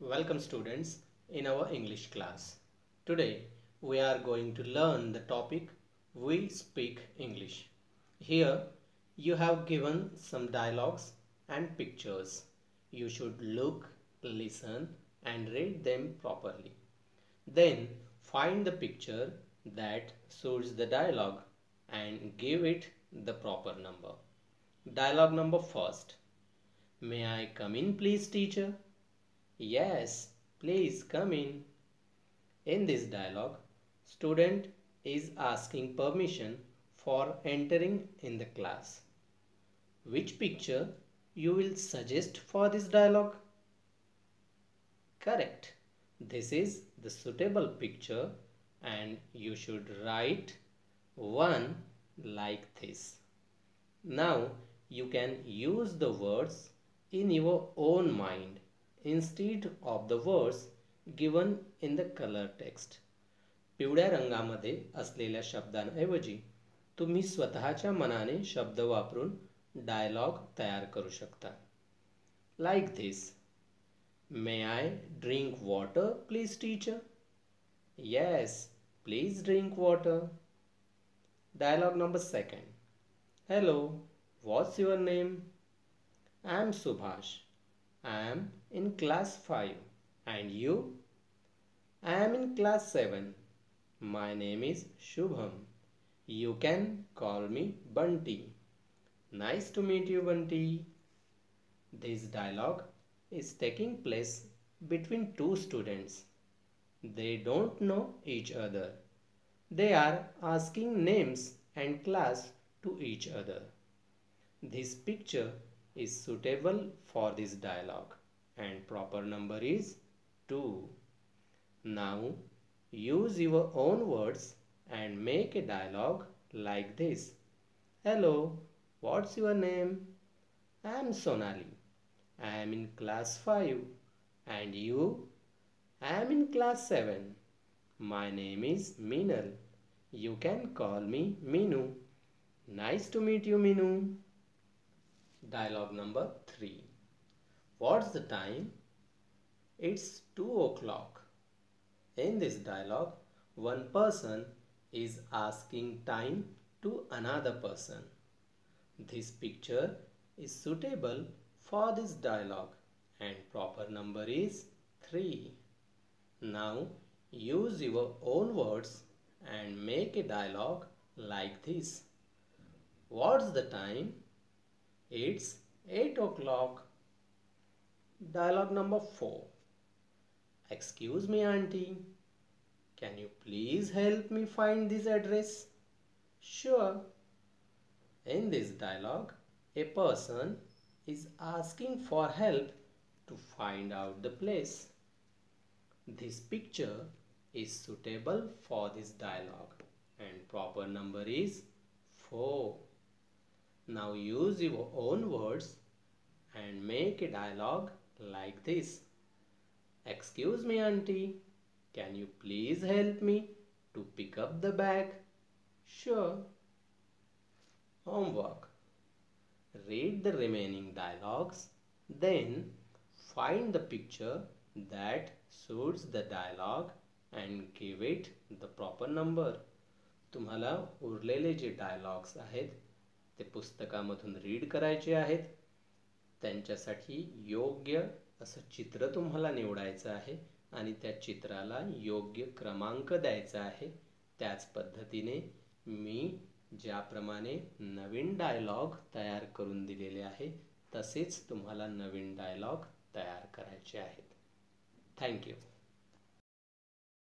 Welcome students in our English class. Today we are going to learn the topic We Speak English. Here you have given some dialogues and pictures. You should look, listen and read them properly. Then find the picture that suits the dialogue and give it the proper number. Dialogue number first. May I come in please teacher? Yes, please come in. In this dialogue, student is asking permission for entering in the class. Which picture you will suggest for this dialogue? Correct. This is the suitable picture and you should write one like this. Now you can use the words in your own mind instead of the words given in the colour text पिवळ्या रंगामध्ये असलेल्या शब्दांऐवजी तुम्ही स्वतःच्या मनाने शब्द वापरून dialogue तयार करू शकता. Like this may I drink water please teacher yes please drink water dialogue number second hello what's your name I am Subhash I am in class 5. And you? I am in class 7. My name is Shubham. You can call me Bunty. Nice to meet you, Bunty. This dialogue is taking place between two students. They don't know each other. They are asking names and class to each other. This picture is suitable for this dialogue and proper number is 2. Now use your own words and make a dialogue like this. Hello, what's your name? I am Sonali. I am in class 5. And you? I am in class 7. My name is Minal. You can call me Minu. Nice to meet you, Minu. Dialogue number 3. What's the time? It's 2 o'clock. In this dialogue, one person is asking time to another person. This picture is suitable for this dialogue and proper number is 3. Now use your own words and make a dialogue like this. What's the time? It's 8 o'clock. Dialogue number 4. Excuse me, auntie. Can you please help me find this address? Sure. In this dialogue, a person is asking for help to find out the place. This picture is suitable for this dialogue and proper number is 4. Now use your own words and make a dialogue like this. Excuse me, auntie. Can you please help me to pick up the bag? Sure. Homework. Read the remaining dialogues, then find the picture that suits the dialogue and give it the proper number. तुम्हाला उरलेले जे dialogues आहेत ते पुस्तकामधून read करायचे आहेत. त्यांच्यासाठी योग्य असं चित्र तुम्हाला निवडायचं आहे आणि त्या चित्राला योग्य क्रमांक द्यायचा आहे. त्याच पद्धतीने मी ज्याप्रमाणे नवीन डायलॉग तयार करून दिलेले आहे तसेच तुम्हाला नवीन डायलॉग तयार करायचे आहेत. थँक्यू